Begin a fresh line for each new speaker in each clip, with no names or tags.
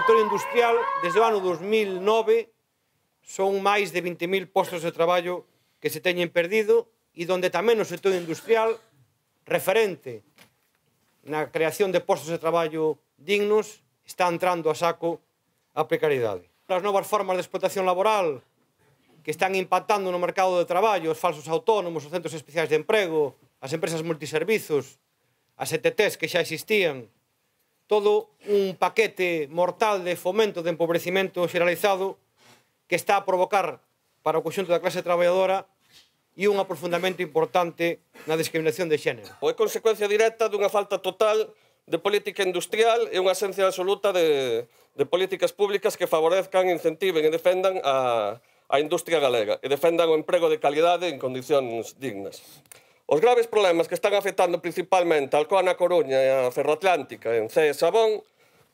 sector industrial, desde o ano 2009, son máis de 20.000 postos de traballo que se teñen perdido e donde tamén o sector industrial referente na creación de postos de traballo dignos está entrando a saco a precariedade. As novas formas de explotación laboral que están impactando no mercado de traballo, os falsos autónomos, os centros especiais de emprego, as empresas multiservizos, as ETTs que xa existían, todo un paquete mortal de fomento de empobrecimento xeralizado que está a provocar para o conxunto da clase traballadora e un aprofundamento importante na discriminación de xénero.
É consecuencia directa dunha falta total de política industrial e unha esencia absoluta de, de políticas públicas que favorezcan, incentiven e defendan a, a industria galega e defendan o emprego de calidade en condicións dignas. Os graves problemas que están afectando principalmente a Alcoa na Coruña e a Ferroatlántica en Cea e Sabón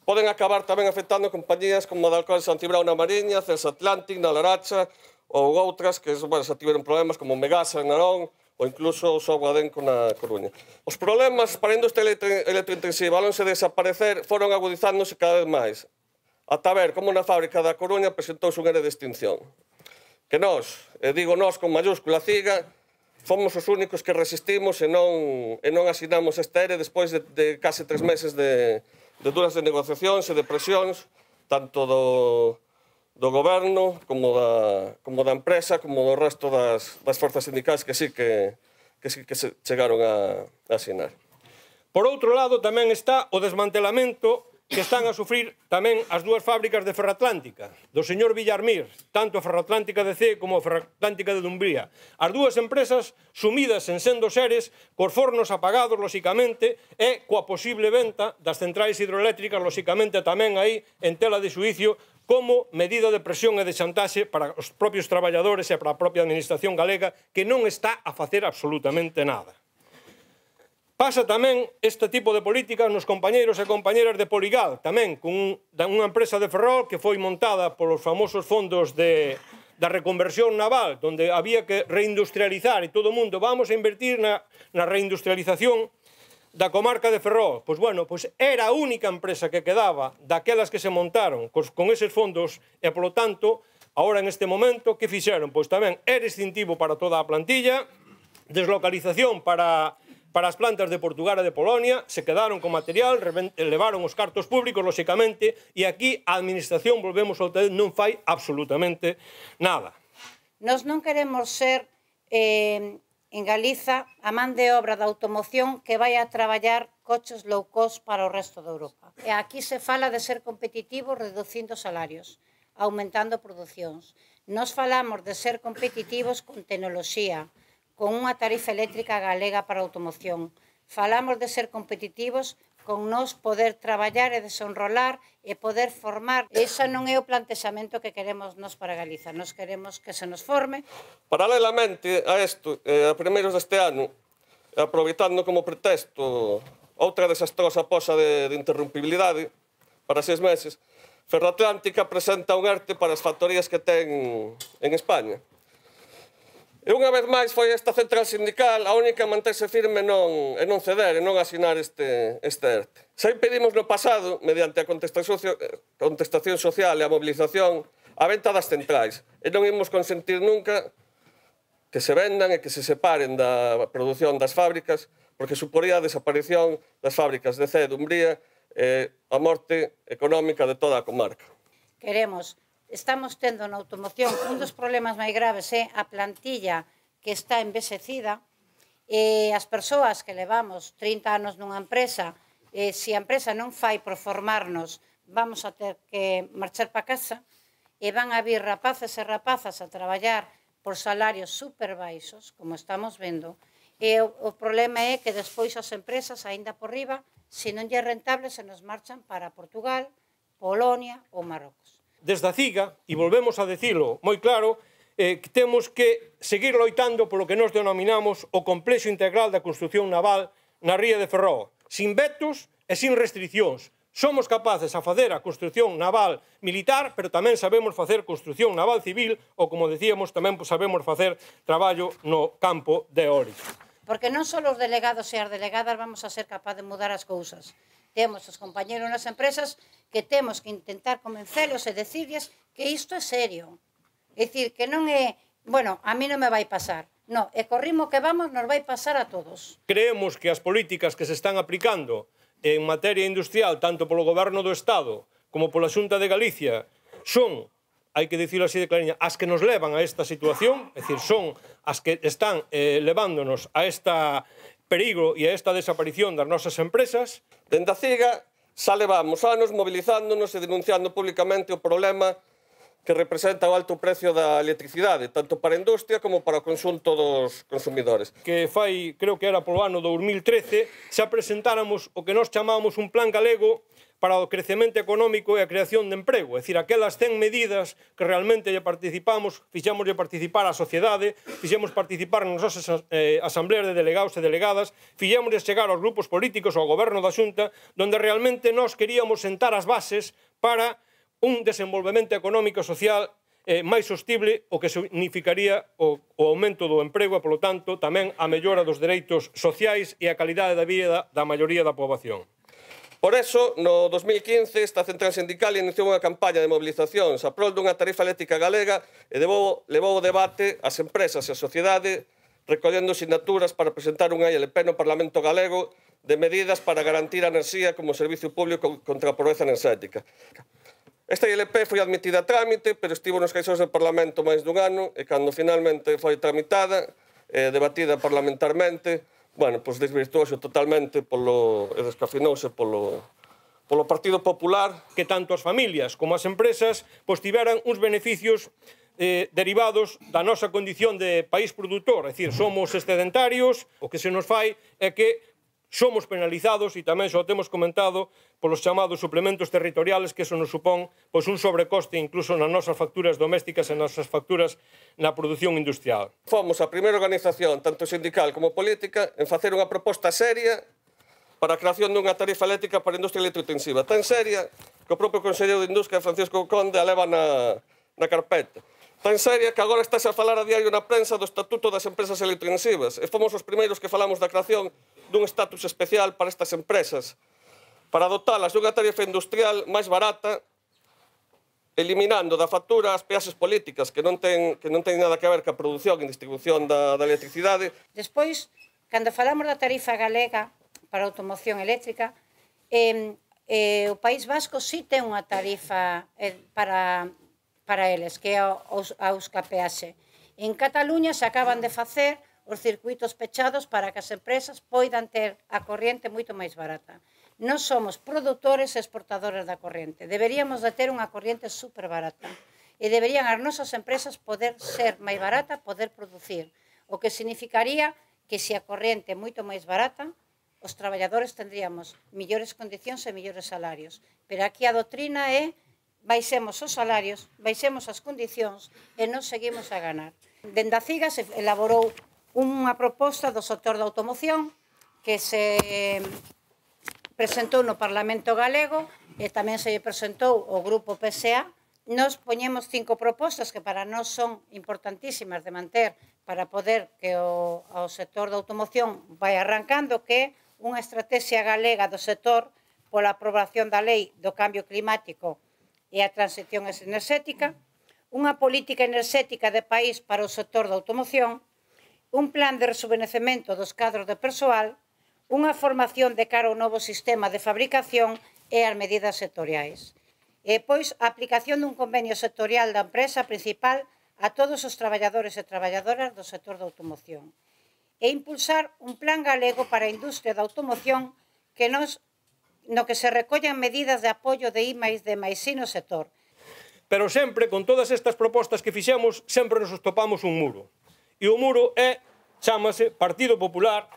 poden acabar tamén afectando compañías como a de Alcoa de Santibrao na Mariña, Celsa Atlantic, na Laracha ou outras que bueno, xa tiveron problemas como Megasa en Narón ou incluso o Soguadenco na Coruña. Os problemas para a industria electrointensiva, alonse de desaparecer, foron agudizándose cada vez máis. Ata ver como na fábrica da Coruña presentouse un ere de extinción. Que nós, e digo nós con mayúscula ciga, fomos os únicos que resistimos e non, e non asinamos esta ERE despois de, de case tres meses de, de duras de negociacións e de presións, tanto do, do goberno como da, como da empresa, como do resto das, das forzas sindicais que sí que, que, sí que se chegaron a, a asinar.
Por outro lado, tamén está o desmantelamento que están a sufrir tamén as dúas fábricas de Ferroatlántica, do señor Villarmir, tanto a Ferroatlántica de C como a Ferroatlántica de Dumbría. As dúas empresas sumidas en sendos seres, cos fornos apagados, lóxicamente, e coa posible venta das centrais hidroeléctricas, lóxicamente, tamén aí en tela de suicio, como medida de presión e de chantaxe para os propios traballadores e para a propia administración galega que non está a facer absolutamente nada. Pasa tamén este tipo de políticas nos compañeiros e compañeras de Poligal, tamén cun, unha empresa de ferrol que foi montada polos famosos fondos de, da reconversión naval, donde había que reindustrializar e todo o mundo vamos a invertir na, na reindustrialización da comarca de Ferrol. Pois bueno, pois era a única empresa que quedaba daquelas que se montaron cos, con eses fondos e, polo tanto, ahora en este momento, que fixeron? Pois tamén é distintivo para toda a plantilla, deslocalización para para as plantas de Portugal e de Polonia, se quedaron con material, levaron os cartos públicos, lóxicamente, e aquí a administración, volvemos ao vez, non fai absolutamente nada.
Nos non queremos ser eh, en Galiza a man de obra da automoción que vai a traballar coches low cost para o resto de Europa. E aquí se fala de ser competitivo reducindo salarios, aumentando producións. Nos falamos de ser competitivos con tecnoloxía, con unha tarifa eléctrica galega para a automoción. Falamos de ser competitivos con nós poder traballar e desenrolar e poder formar. Esa non é o plantexamento que queremos nos para Galiza. Nos queremos que se nos forme.
Paralelamente a isto, eh, a primeiros deste ano, aproveitando como pretexto outra desastrosa posa de, de interrumpibilidade para seis meses, Ferroatlántica presenta un arte para as factorías que ten en España. E unha vez máis foi esta central sindical a única a manterse firme non, e non ceder e non asinar este, este ERTE. Xa impedimos no pasado, mediante a contestación, socio, contestación social e a mobilización, a venta das centrais. E non imos consentir nunca que se vendan e que se separen da produción das fábricas, porque suporía a desaparición das fábricas de Ced, Umbría, e a morte económica de toda a comarca.
Queremos estamos tendo na automoción un dos problemas máis graves é a plantilla que está envexecida e as persoas que levamos 30 anos nunha empresa e se a empresa non fai por formarnos vamos a ter que marchar para casa e van a vir rapaces e rapazas a traballar por salarios super baixos, como estamos vendo, e o, o problema é que despois as empresas, aínda por riba, se non lle rentable, se nos marchan para Portugal, Polonia ou Marrocos
desde a CIGA, e volvemos a decirlo moi claro, eh, que temos que seguir loitando polo que nos denominamos o complexo integral da construcción naval na ría de Ferrol, sin vetos e sin restriccións. Somos capaces a facer a construcción naval militar, pero tamén sabemos facer construcción naval civil ou, como decíamos, tamén sabemos facer traballo no campo de eólico.
Porque non só os delegados e as delegadas vamos a ser capaz de mudar as cousas, temos os compañeros nas empresas que temos que intentar convencelos e decirles que isto é serio. É dicir, que non é, bueno, a mí non me vai pasar. No, e co ritmo que vamos nos vai pasar a todos.
Creemos que as políticas que se están aplicando en materia industrial, tanto polo goberno do Estado como pola Xunta de Galicia, son, hai que dicirlo así de clariña, as que nos levan a esta situación, é dicir, son as que están eh, levándonos a esta perigo e a esta desaparición das nosas empresas,
dende a CIGA xa levamos anos mobilizándonos e denunciando públicamente o problema que representa o alto precio da electricidade, tanto para a industria como para o consunto dos consumidores.
Que fai, creo que era polo ano 2013, xa presentáramos o que nós chamamos un plan galego para o crecemento económico e a creación de emprego. É dicir, aquelas 100 medidas que realmente lle participamos, fixemos participar a sociedade, fixemos participar nas nosas eh, asambleas de delegados e delegadas, fixemos chegar aos grupos políticos, ao goberno da Xunta, donde realmente nós queríamos sentar as bases para un desenvolvemento económico e social eh, máis sostible o que significaría o, o aumento do emprego e, polo tanto, tamén a mellora dos dereitos sociais e a calidade da vida da maioría da poboación.
Por eso, no 2015, esta central sindical iniciou unha campaña de mobilizacións a prol dunha tarifa eléctrica galega e levou, levou o debate ás empresas e á sociedade recollendo sinaturas para presentar unha ILP no Parlamento Galego de medidas para garantir a enerxía como servicio público contra a pobreza enerxética. Esta ILP foi admitida a trámite, pero estivo nos caixóns do Parlamento máis dun ano e cando finalmente foi tramitada e debatida parlamentarmente, bueno, pois desvirtuouse totalmente polo, e descafinouse polo, polo Partido Popular.
Que tanto as familias como as empresas pois tiveran uns beneficios eh, derivados da nosa condición de país produtor, é dicir, somos excedentarios, o que se nos fai é que Somos penalizados e tamén xa o temos comentado polos chamados suplementos territoriales que eso nos supón pois un sobrecoste incluso nas nosas facturas domésticas e nas nosas facturas na produción industrial.
Fomos a primeira organización, tanto sindical como política, en facer unha proposta seria para a creación dunha tarifa eléctrica para a industria electrointensiva. Tan seria que o propio Consello de Industria, Francisco Conde, a leva na, na carpeta. Tan seria que agora estás a falar a diario na prensa do Estatuto das Empresas Electrointensivas. E fomos os primeiros que falamos da creación dun estatus especial para estas empresas, para dotalas dunha tarifa industrial máis barata, eliminando da factura as peaxes políticas que non ten, que non ten nada que ver ca produción e distribución da, da electricidade.
Despois, cando falamos da tarifa galega para automoción eléctrica, eh, eh, o País Vasco sí ten unha tarifa eh, para, para eles, que é a, a Euskapeaxe. En Cataluña se acaban de facer os circuitos pechados para que as empresas poidan ter a corriente moito máis barata. Non somos produtores e exportadores da corriente. Deberíamos de ter unha corriente super barata. E deberían as nosas empresas poder ser máis barata, poder producir. O que significaría que se a corrente é moito máis barata, os traballadores tendríamos millores condicións e millores salarios. Pero aquí a doutrina é baixemos os salarios, baixemos as condicións e non seguimos a ganar. Dende a CIGA se elaborou unha proposta do sector da automoción que se presentou no Parlamento Galego e tamén se lle presentou o Grupo PSA. Nos poñemos cinco propostas que para nós son importantísimas de manter para poder que o, o sector da automoción vai arrancando que unha estrategia galega do sector pola aprobación da lei do cambio climático e a transición enerxética, unha política enerxética de país para o sector da automoción, un plan de rejuvenecemento dos cadros de persoal, unha formación de cara ao novo sistema de fabricación e as medidas sectoriais. E, pois, a aplicación dun convenio sectorial da empresa principal a todos os traballadores e traballadoras do sector da automoción e impulsar un plan galego para a industria da automoción que nos no que se recollan medidas de apoio de I máis de máis no sector.
Pero sempre, con todas estas propostas que fixemos, sempre nos topamos un muro. E o muro é, chamase Partido Popular,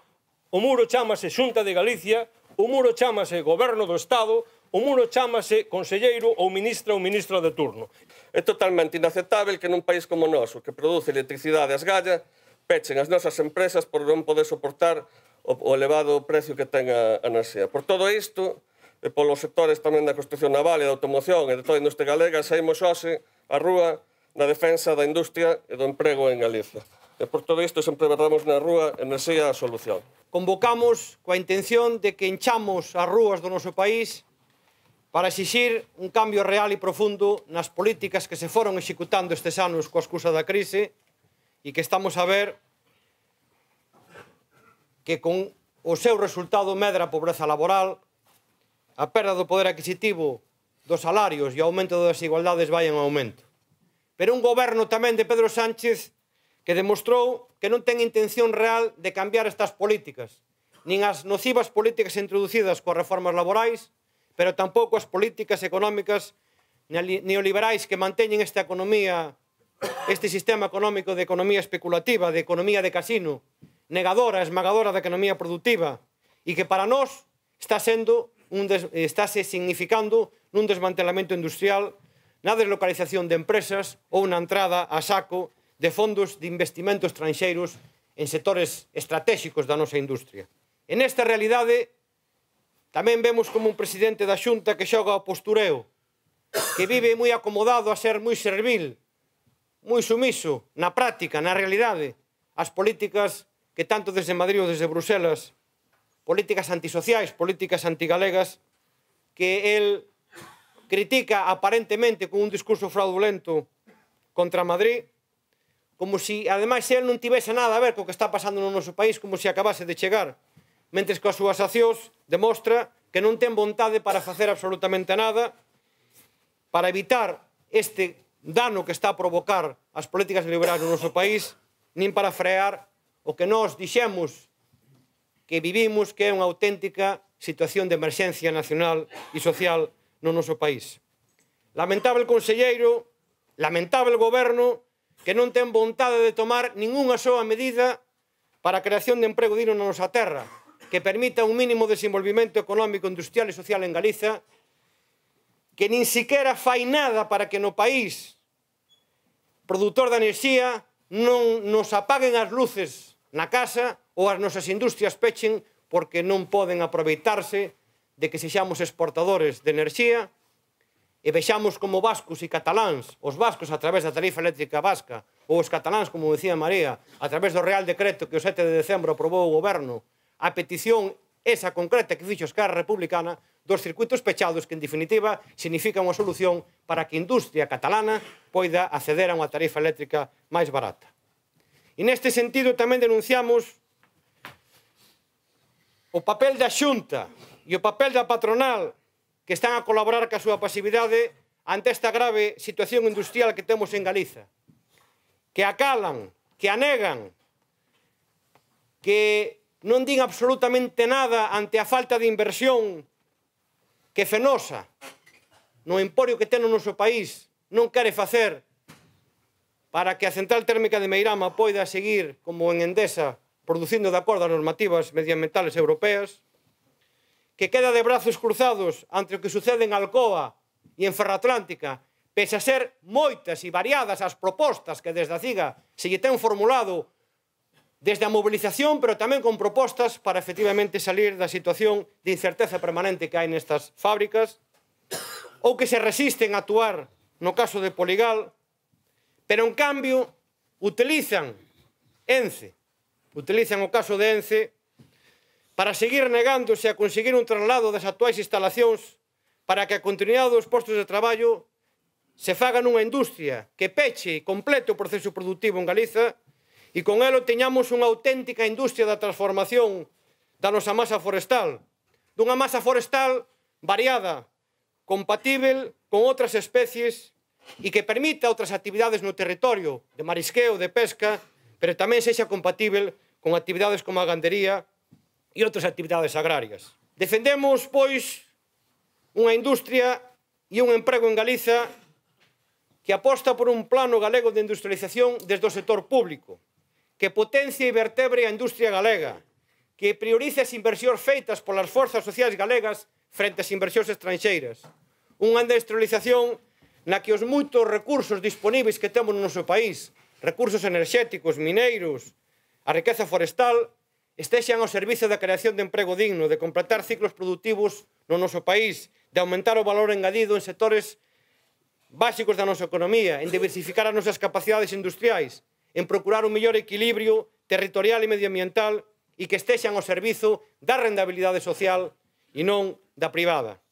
o muro chamase Xunta de Galicia, o muro chamase Goberno do Estado, o muro chamase conselleiro ou ministra ou ministra de turno.
É totalmente inaceptável que nun país como o noso, que produce electricidade as galla, pechen as nosas empresas por non poder soportar o, o elevado precio que ten a, a enerxía. Por todo isto, e polos sectores tamén da construcción naval e da automoción e de toda a industria galega, saímos hoxe a rúa na defensa da industria e do emprego en Galicia. E por todo isto sempre verdamos na rúa enerxía a solución.
Convocamos coa intención de que enchamos as rúas do noso país para exixir un cambio real e profundo nas políticas que se foron executando estes anos coa excusa da crise e que estamos a ver que con o seu resultado medra a pobreza laboral, a perda do poder adquisitivo dos salarios e o aumento das desigualdades vai en aumento. Pero un goberno tamén de Pedro Sánchez que demostrou que non ten intención real de cambiar estas políticas, nin as nocivas políticas introducidas coas reformas laborais, pero tampouco as políticas económicas neoliberais que manteñen esta economía, este sistema económico de economía especulativa, de economía de casino, negadora, esmagadora da economía productiva, e que para nós está sendo un des, estáse significando nun desmantelamento industrial, na deslocalización de empresas ou na entrada a saco de fondos de investimento estranxeiros en sectores estratégicos da nosa industria. En esta realidade tamén vemos como un presidente da Xunta que xoga ao postureo, que vive moi acomodado a ser moi servil, moi sumiso na práctica, na realidade, as políticas que tanto desde Madrid ou desde Bruselas, políticas antisociais, políticas antigalegas, que el critica aparentemente con un discurso fraudulento contra Madrid, como si, ademais, se non tivese nada a ver co que está pasando no noso país, como se acabase de chegar, mentres que as súas accións demostra que non ten vontade para facer absolutamente nada para evitar este dano que está a provocar as políticas liberais no noso país, nin para frear o que nós dixemos que vivimos que é unha auténtica situación de emerxencia nacional e social no noso país. Lamentable conselleiro, lamentable goberno, que non ten vontade de tomar ningunha soa medida para a creación de emprego digno na nosa terra, que permita un mínimo desenvolvimento económico, industrial e social en Galiza, que nin siquiera fai nada para que no país produtor de enerxía non nos apaguen as luces na casa ou as nosas industrias pechen porque non poden aproveitarse de que sexamos exportadores de enerxía e vexamos como vascos e cataláns, os vascos a través da tarifa eléctrica vasca, ou os cataláns, como decía María, a través do Real Decreto que o 7 de decembro aprobou o goberno, a petición esa concreta que fixo Esquerra Republicana dos circuitos pechados que, en definitiva, significa unha solución para que a industria catalana poida acceder a unha tarifa eléctrica máis barata. E neste sentido tamén denunciamos o papel da xunta e o papel da patronal que están a colaborar ca súa pasividade ante esta grave situación industrial que temos en Galiza. Que acalan, que anegan, que non din absolutamente nada ante a falta de inversión que fenosa no emporio que ten o noso país non quere facer para que a central térmica de Meirama poida seguir como en Endesa producindo de acordo ás normativas medioambientales europeas que queda de brazos cruzados ante o que sucede en Alcoa e en Ferroatlántica, pese a ser moitas e variadas as propostas que desde a CIGA se lle ten formulado desde a mobilización, pero tamén con propostas para efectivamente salir da situación de incerteza permanente que hai nestas fábricas, ou que se resisten a actuar no caso de Poligal, pero en cambio utilizan ENCE, utilizan o caso de ENCE para seguir negándose a conseguir un traslado das actuais instalacións para que a continuidade dos postos de traballo se faga nunha industria que peche e complete o proceso productivo en Galiza e con elo teñamos unha auténtica industria da transformación da nosa masa forestal, dunha masa forestal variada, compatible con outras especies e que permita outras actividades no territorio, de marisqueo, de pesca, pero tamén sexa compatible con actividades como a gandería e outras actividades agrarias. Defendemos, pois, unha industria e un emprego en Galiza que aposta por un plano galego de industrialización desde o sector público, que potencia e vertebre a industria galega, que priorice as inversións feitas polas forzas sociais galegas frente ás inversións estranxeiras. Unha industrialización na que os moitos recursos disponíveis que temos no noso país, recursos enerxéticos, mineiros, a riqueza forestal, estexan ao servicio da creación de emprego digno, de completar ciclos produtivos no noso país, de aumentar o valor engadido en sectores básicos da nosa economía, en diversificar as nosas capacidades industriais, en procurar un mellor equilibrio territorial e medioambiental e que estexan ao servizo da rendabilidade social e non da privada.